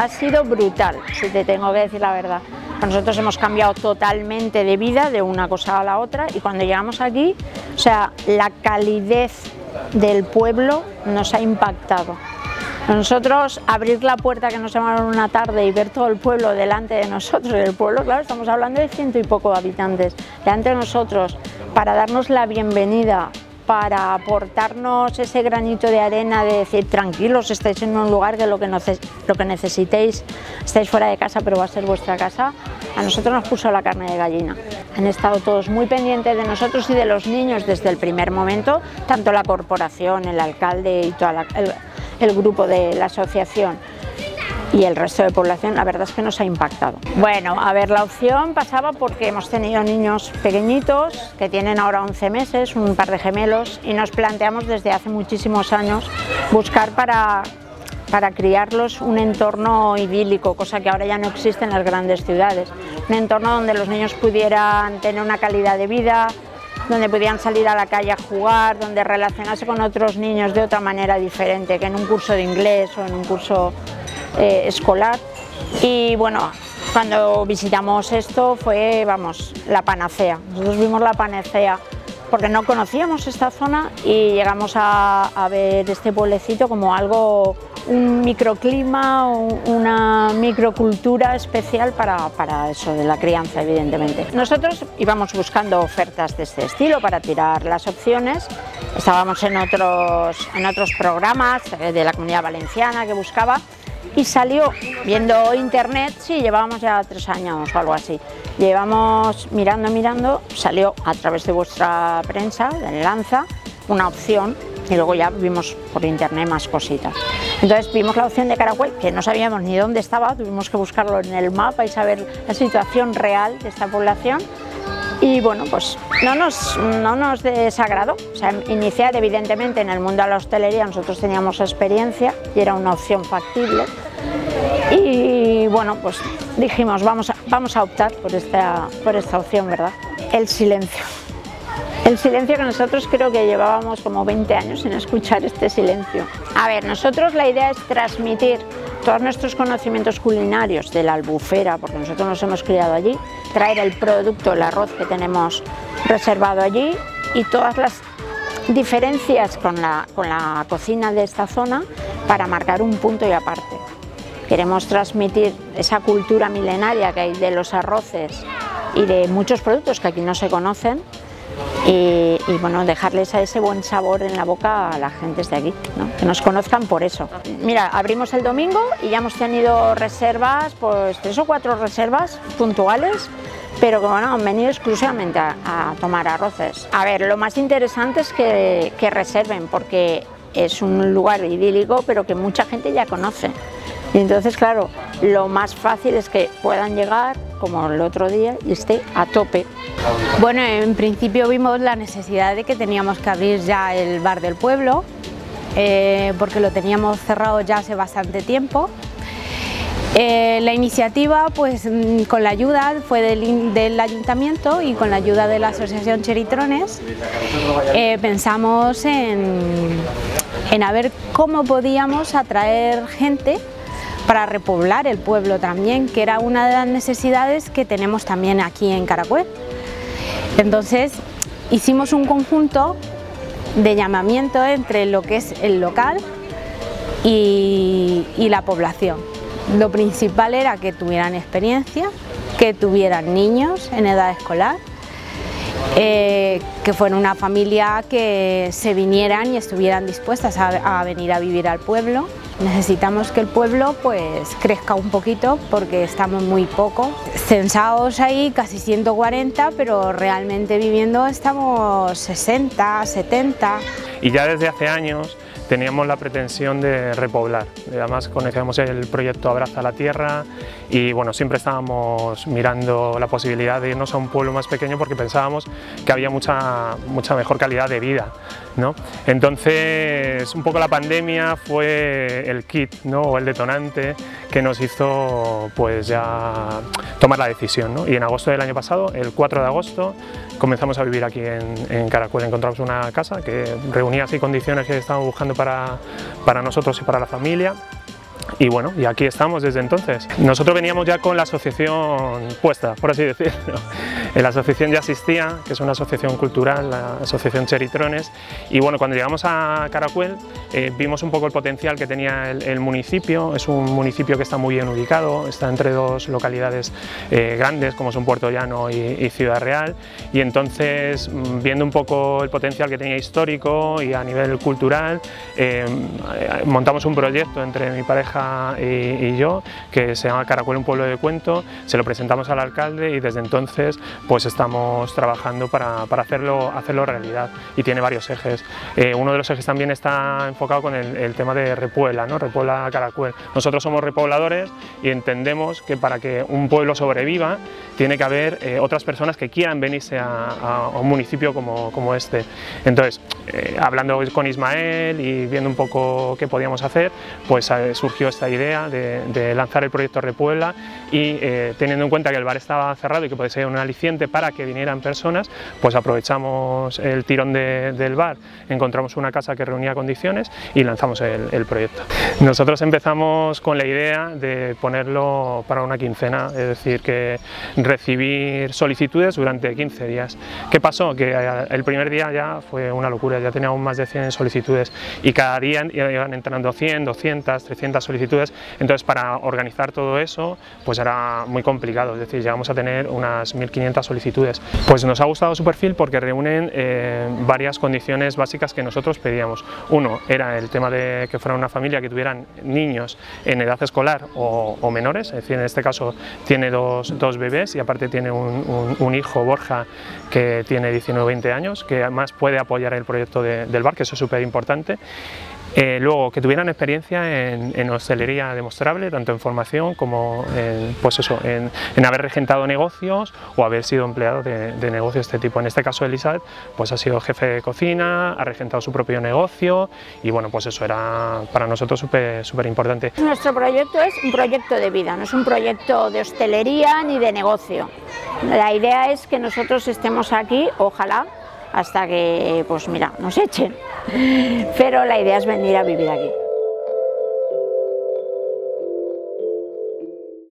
ha sido brutal, si te tengo que decir la verdad. Nosotros hemos cambiado totalmente de vida de una cosa a la otra y cuando llegamos aquí, o sea, la calidez del pueblo nos ha impactado. Nosotros abrir la puerta que nos llamaron una tarde y ver todo el pueblo delante de nosotros, el pueblo, claro, estamos hablando de ciento y poco habitantes, delante de nosotros, para darnos la bienvenida, para aportarnos ese granito de arena de decir tranquilos, estáis en un lugar que lo que, lo que necesitéis, estáis fuera de casa pero va a ser vuestra casa, a nosotros nos puso la carne de gallina. Han estado todos muy pendientes de nosotros y de los niños desde el primer momento, tanto la corporación, el alcalde y todo el, el grupo de la asociación y el resto de población, la verdad es que nos ha impactado. Bueno, a ver, la opción pasaba porque hemos tenido niños pequeñitos que tienen ahora 11 meses, un par de gemelos, y nos planteamos desde hace muchísimos años buscar para, para criarlos un entorno idílico, cosa que ahora ya no existe en las grandes ciudades. Un entorno donde los niños pudieran tener una calidad de vida, donde pudieran salir a la calle a jugar, donde relacionarse con otros niños de otra manera diferente que en un curso de inglés o en un curso eh, escolar y bueno, cuando visitamos esto fue, vamos, la panacea. Nosotros vimos la panacea porque no conocíamos esta zona y llegamos a, ver este pueblecito como algo, un microclima, una microcultura especial para, para, eso, de la crianza, evidentemente. Nosotros íbamos buscando ofertas de este estilo para tirar las opciones. Estábamos en otros, en otros programas de la Comunidad Valenciana que buscaba y salió viendo internet, sí, llevábamos ya tres años o algo así. Llevamos mirando, mirando, salió a través de vuestra prensa, de Lanza, una opción y luego ya vimos por internet más cositas. Entonces vimos la opción de Caracuel, que no sabíamos ni dónde estaba, tuvimos que buscarlo en el mapa y saber la situación real de esta población y bueno, pues no nos, no nos desagradó. O iniciar evidentemente en el mundo de la hostelería, nosotros teníamos experiencia y era una opción factible. Y bueno, pues dijimos, vamos a, vamos a optar por esta, por esta opción, ¿verdad? El silencio. El silencio que nosotros creo que llevábamos como 20 años sin escuchar este silencio. A ver, nosotros la idea es transmitir todos nuestros conocimientos culinarios de la albufera, porque nosotros nos hemos criado allí, traer el producto, el arroz que tenemos reservado allí y todas las diferencias con la, con la cocina de esta zona para marcar un punto y aparte. Queremos transmitir esa cultura milenaria que hay de los arroces y de muchos productos que aquí no se conocen y, bueno, dejarles a ese buen sabor en la boca a la gente de aquí, que nos conozcan por eso. Mira, abrimos el domingo y ya hemos tenido reservas, pues tres o cuatro reservas puntuales pero que bueno, han venido exclusivamente a, tomar arroces. A ver, lo más interesante es que, que reserven, porque es un lugar idílico, pero que mucha gente ya conoce. Y entonces, claro, lo más fácil es que puedan llegar, como el otro día, y esté a tope. Bueno, en principio vimos la necesidad de que teníamos que abrir ya el bar del pueblo, eh, porque lo teníamos cerrado ya hace bastante tiempo. Eh, la iniciativa, pues mm, con la ayuda fue del, ayuntamiento y con la ayuda de la asociación Cheritrones, eh, pensamos en, en a ver cómo podíamos atraer gente para repoblar el pueblo también, que era una de las necesidades que tenemos también aquí en Caracuel. Entonces hicimos un conjunto de llamamiento entre lo que es el local y, la población. Lo principal era que tuvieran experiencia, que tuvieran niños en edad escolar, eh, que fuera una familia que se vinieran y estuvieran dispuestas a venir a vivir al pueblo Necesitamos que el pueblo pues crezca un poquito porque estamos muy poco. Censados ahí casi 140, pero realmente viviendo estamos 60, 70. Y ya desde hace años teníamos la pretensión de repoblar. Además conocemos el proyecto Abraza la Tierra y bueno, siempre estábamos mirando la posibilidad de irnos a un pueblo más pequeño porque pensábamos que había mucha, mucha mejor calidad de vida. ¿No? Entonces, un poco la pandemia fue el kit ¿no? o el detonante que nos hizo pues ya tomar la decisión. ¿no? Y en agosto del año pasado, el 4 de agosto, comenzamos a vivir aquí en, en Caracol. Encontramos una casa que reunía así condiciones que estábamos buscando para, para nosotros y para la familia y bueno, y aquí estamos desde entonces. Nosotros veníamos ya con la asociación puesta, por así decirlo. La asociación ya asistía, que es una asociación cultural, la asociación Cheritrones, y bueno, cuando llegamos a Caracuel eh, vimos un poco el potencial que tenía el, municipio, es un municipio que está muy bien ubicado, está entre dos localidades eh, grandes como son Puerto Llano y, Ciudad Real, y entonces mm, viendo un poco el potencial que tenía histórico y a nivel cultural, eh, montamos un proyecto entre mi pareja y, y yo, que se llama Caracuel, un pueblo de cuento, se lo presentamos al alcalde y desde entonces pues estamos trabajando para, hacerlo, hacerlo realidad y tiene varios ejes. Eh, uno de los ejes también está enfocado con el, tema de Repuela, ¿no? Repuela Caracuel. Nosotros somos repobladores y entendemos que para que un pueblo sobreviva tiene que haber eh, otras personas que quieran venirse a, un municipio como, como este. Entonces, eh, hablando con Ismael y viendo un poco qué podíamos hacer, pues surgió esta idea de, lanzar el proyecto Repuela y teniendo en cuenta que el bar estaba cerrado y que puede ser una aliciente para que vinieran personas, pues aprovechamos el tirón del bar, encontramos una casa que reunía condiciones y lanzamos el, proyecto. Nosotros empezamos con la idea de ponerlo para una quincena, es decir, que recibir solicitudes durante 15 días. ¿Qué pasó? Que eh, el primer día ya fue una locura, ya teníamos más de 100 solicitudes y cada día iban entrando 100, 200, 300 solicitudes, entonces para organizar todo eso pues era muy complicado, es decir, llegamos a tener unas 1500 solicitudes. Pues nos ha gustado su perfil porque reúnen eh, varias condiciones básicas que nosotros pedíamos. Uno era el tema de que fuera una familia que tuvieran niños en edad escolar o, menores, es decir, en este caso tiene dos, bebés y aparte tiene un, hijo, Borja, que tiene 19 20 años, que además puede apoyar el proyecto del bar, que eso es súper importante. Eh, luego, que tuvieran experiencia en, hostelería demostrable, tanto en formación como en, pues eso, en, haber regentado negocios o haber sido empleado de, de negocio de este tipo. En este caso, Elizabeth pues ha sido jefe de cocina, ha regentado su propio negocio y bueno, pues eso era para nosotros súper importante. Nuestro proyecto es un proyecto de vida, no es un proyecto de hostelería ni de negocio. La idea es que nosotros estemos aquí, ojalá, hasta que, pues mira, nos echen. Pero la idea es venir a vivir aquí.